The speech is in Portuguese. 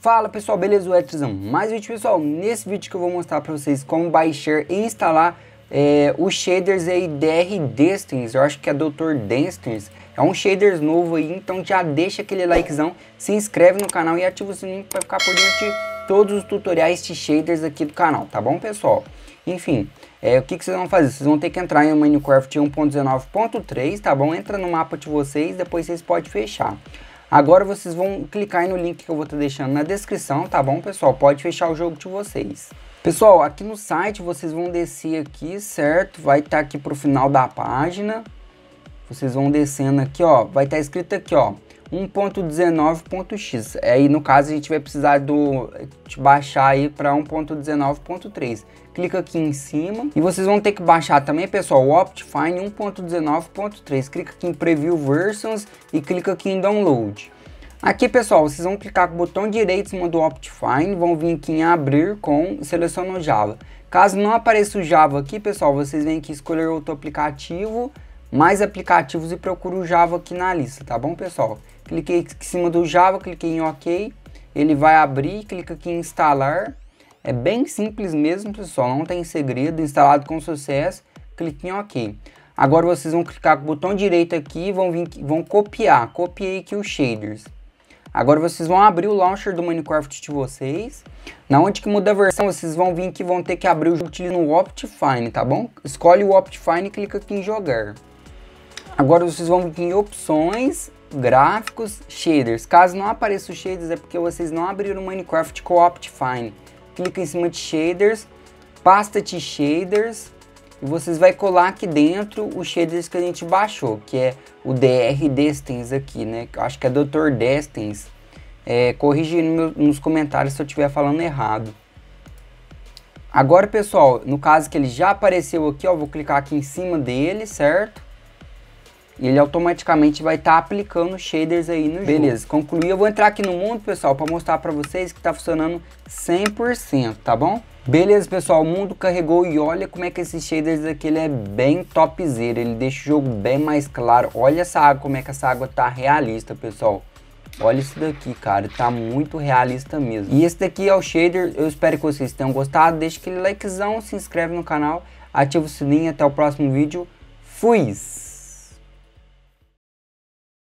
Fala pessoal, beleza? O Edson, mais vídeo pessoal, nesse vídeo que eu vou mostrar para vocês como baixar e instalar é, os shaders aí DR Destins, eu acho que é Dr. Destins, é um shaders novo aí, então já deixa aquele likezão, se inscreve no canal e ativa o sininho para ficar por dentro de todos os tutoriais de shaders aqui do canal, tá bom pessoal? Enfim, é, o que, que vocês vão fazer? Vocês vão ter que entrar em Minecraft 1.19.3, tá bom? Entra no mapa de vocês, depois vocês podem fechar. Agora vocês vão clicar no link que eu vou estar deixando na descrição, tá bom, pessoal? Pode fechar o jogo de vocês. Pessoal, aqui no site vocês vão descer aqui, certo? Vai estar tá aqui pro final da página. Vocês vão descendo aqui, ó. Vai estar tá escrito aqui, ó. 1.19.x. Aí no caso a gente vai precisar do baixar aí para 1.19.3. Clica aqui em cima e vocês vão ter que baixar também, pessoal, o Optifine 1.19.3. Clica aqui em Preview Versions e clica aqui em Download. Aqui, pessoal, vocês vão clicar com o botão direito em cima do Optifine, vão vir aqui em Abrir com e selecionam o Java. Caso não apareça o Java aqui, pessoal, vocês vêm aqui escolher outro aplicativo, mais aplicativos e procura o Java aqui na lista, tá bom, pessoal? cliquei em cima do Java, cliquei em OK, ele vai abrir, clica aqui em instalar, é bem simples mesmo, pessoal, não tem segredo, instalado com sucesso, clique em OK. Agora vocês vão clicar com o botão direito aqui e vão, vir, vão copiar, copiei aqui os shaders. Agora vocês vão abrir o launcher do Minecraft de vocês. Na onde que muda a versão, vocês vão vir que vão ter que abrir o jogo utilizando o Optifine, tá bom? Escolhe o Optifine e clica aqui em jogar. Agora vocês vão em opções gráficos, shaders. Caso não apareça os shaders é porque vocês não abriram o Minecraft com o Optifine. Clica em cima de shaders, pasta de shaders e vocês vai colar aqui dentro os shaders que a gente baixou, que é o DR Destins aqui, né? Acho que é Dr. Destins. É, corrige no nos comentários se eu estiver falando errado. Agora, pessoal, no caso que ele já apareceu aqui, ó, vou clicar aqui em cima dele, certo? E ele automaticamente vai estar tá aplicando shaders aí no Beleza, jogo. Beleza, concluí. Eu vou entrar aqui no mundo, pessoal, para mostrar para vocês que está funcionando 100%, tá bom? Beleza, pessoal, o mundo carregou e olha como é que esse shaders aqui ele é bem topzera. Ele deixa o jogo bem mais claro. Olha essa água, como é que essa água tá realista, pessoal. Olha isso daqui, cara, tá muito realista mesmo. E esse daqui é o shader, eu espero que vocês tenham gostado. Deixa aquele likezão, se inscreve no canal, ativa o sininho, até o próximo vídeo. Fui!